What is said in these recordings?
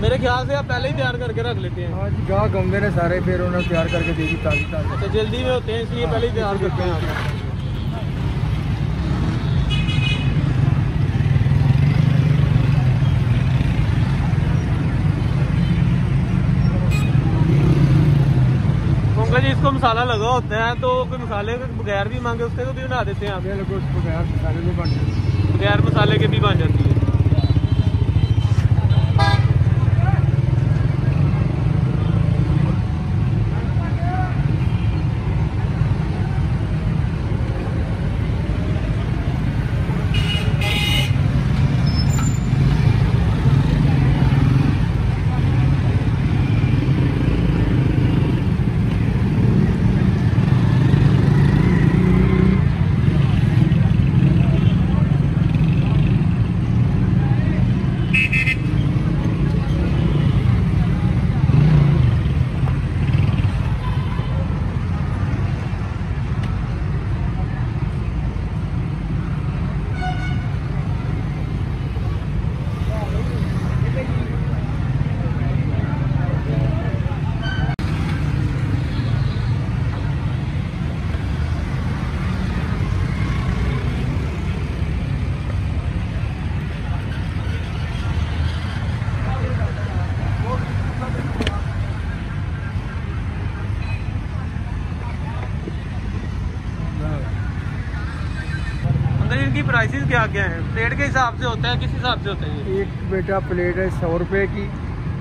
मेरे ख्याल से आप पहले ही तैयार करके रख लेते हैं। हाँ आज गाह गमले ने सारे फिर उन्होंने तैयार करके दे दी ताज़ी ताज़ी। अच्छा जल्दी में होते हैं इसलिए हाँ, पहले ही तैयार करते हैं। जी इसको मसाला लगा होता है तो कोई मसाले के बगैर भी मांगे उसके तो भी बना देते हैं आप। बगैर मसाले के भी बन जाती है। इनकी प्राइसेस क्या क्या है? प्लेट के हिसाब से होता है किस हिसाब से होता है एक बेटा प्लेट है सौ रुपए की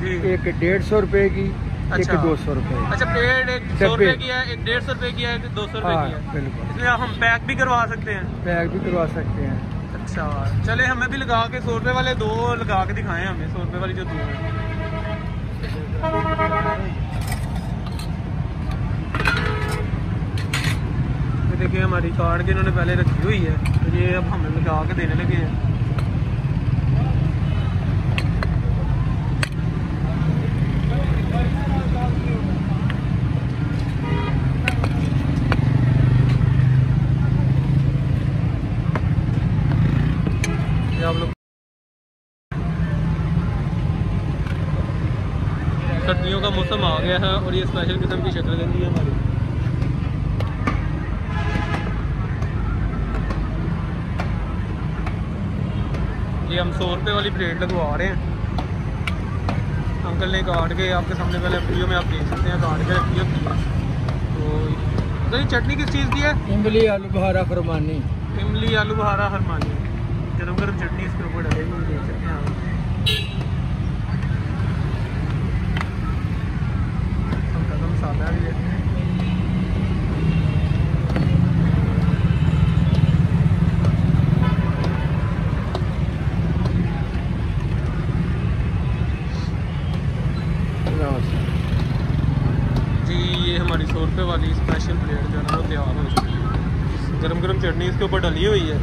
जी। एक डेढ़ सौ रुपए की एक अच्छा। दो सौ रुपए अच्छा प्लेट एक सौ। रुपए की है एक डेढ़ सौ रुपए की है एक दो सौ रुपए हाँ की है बिल्कुल। इसलिए हम पैक भी करवा सकते हैं। पैक भी करवा सकते हैं। अच्छा चले हमें भी लगा के सौ रुपए वाले दो लगा के दिखाएँ हमें सौ रुपए वाली जो दो है। ये देखिए हमारी कार्ड की इन्होंने पहले रखी हुई है तो ये अब हमें लगा के देने लगे हैं सर्दियों का मौसम आ गया है और ये स्पेशल किस्म की शक्ल गंदी है हमारी ये हम सौ रुपये वाली प्लेट लगवा रहे हैं। अंकल ने काट के आपके सामने पहले वीडियो में आप देख सकते हैं काट के रखी होती है। तो तो ये चटनी किस चीज़ की है? इमली आलू बहारा फरमानी। इमली आलू बहारा हरमानी। गर्म गर्म चटनी इसके ऊपर डलेगी हम देख सकते हैं आप हल्का सा मसाला भी है जी ये पे वाली स्पेशल प्लेट जो है ना वो तैयार हो चुकी है। गर्म गर्म चटनी इसके ऊपर डली हुई है।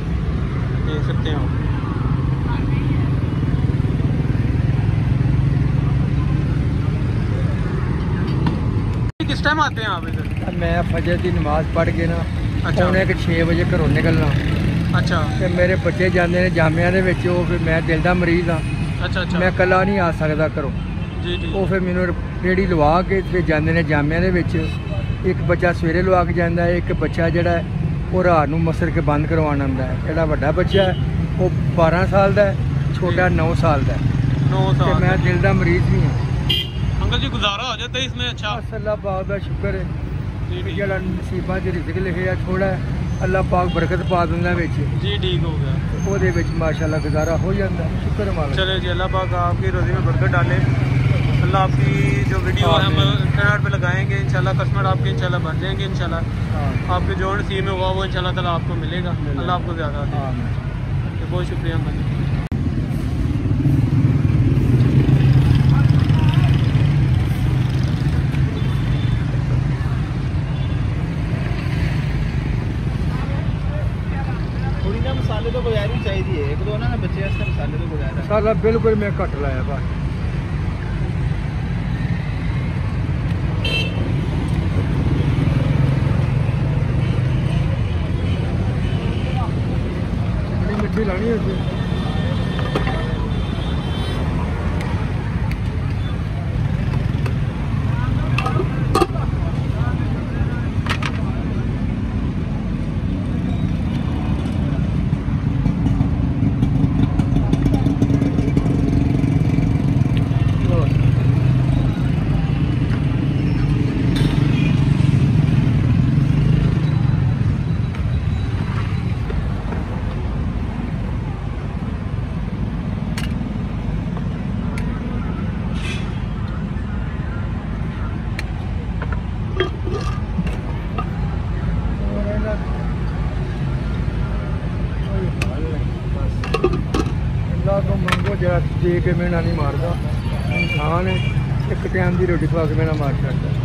देख सकते हैं आप। किस टाइम आते हैं आप इधर? मैं फजर की नमाज़ पढ़ के ना अच्छा। उन्हें कि छे बजे घरों निकलना। अच्छा। ते मेरे बच्चे जाते ने जामिया फिर मैं दिल का मरीज़ हाँ। अच्छा अच्छा। मैं कला नहीं आ सकता घरों। जी जी। वो फिर मैंने रेहड़ी लवा के फिर जाते ने जामिया ਇੱਕ ਬੱਚਾ ਸਵੇਰੇ ਲਵਾ ਕੇ ਜਾਂਦਾ ਹੈ ਇੱਕ ਬੱਚਾ ਜਿਹੜਾ ਉਹ ਰਾਤ ਨੂੰ ਮਸਰ ਕੇ ਬੰਦ ਕਰਵਾਉਣ ਆਉਂਦਾ ਹੈ। ਜਿਹੜਾ ਵੱਡਾ ਬੱਚਾ ਹੈ ਉਹ 12 ਸਾਲ ਦਾ ਹੈ ਛੋਟਾ 9 ਸਾਲ ਦਾ ਹੈ। 9 ਸਾਲ ਤੇ ਮੈਂ ਦਿਲ ਦਾ ਮਰੀਜ਼ ਵੀ ਹਾਂ। ਅੰਕਲ ਜੀ ਗੁਜ਼ਾਰਾ ਹੋ ਜਾਂਦਾ ਇਸਮੇ ਅੱਛਾ। ਅੱਲਾਹ ਪਾਕ ਦਾ ਸ਼ੁਕਰ ਹੈ। ਜੀ ਜਿਹੜਾ ਨਸੀਬਾਂ 'ਚ ਰਿਜ਼ਕ ਲਿਖਿਆ ਥੋੜਾ ਅੱਲਾਹ ਪਾਕ ਬਰਕਤ ਪਾ ਦਿੰਦਾ ਵਿੱਚ। ਜੀ ਠੀਕ ਹੋ ਗਿਆ। ਉਹਦੇ ਵਿੱਚ ਮਾਸ਼ਾਅੱਲਾ ਗੁਜ਼ਾਰਾ ਹੋ ਜਾਂਦਾ ਸ਼ੁਕਰ ਮਾਲਕ ਚਲੇ ਜੀ ਅੱਲਾਹ ਪਾਕ ਆਪਕੀ ਰੋਜ਼ੀ ਮੇ ਬਰਕਤ ਡਾਲੇ। इंशाल्लाह आपकी जो वीडियो है हाँ हम इंटरनेट पे लगाएँगे इंशाल्लाह कस्टमर आपके इंशाल्लाह बन जाएँगे इंशाल्लाह। हाँ। आपके जो सी में हुआ वो इंशाल्लाह ताला आपको मिलेगा। अल्लाह आपको ज़्यादा हाँ, तो बहुत शुक्रिया भाई। थोड़ी ना मसाले तो बगैर ही चाहिए। एक दो ना बच्चे मसाले तो बगैर बिल्कुल मैं कट लाया बाकी na linha. ਅੱਲਾਹ ਤੋਂ ਮੰਗੋ ਜਿਹੜਾ ਦੇ ਕੇ ਮੇਨਾ ਨਹੀਂ ਮਾਰਦਾ। ਇਨਸਾਨ ਇੱਕ ਟਾਈਮ ਦੀ ਰੋਟੀ ਖਾ ਕੇ ਮੈਂ ਨਾ ਮਾਰ ਸਕਦਾ।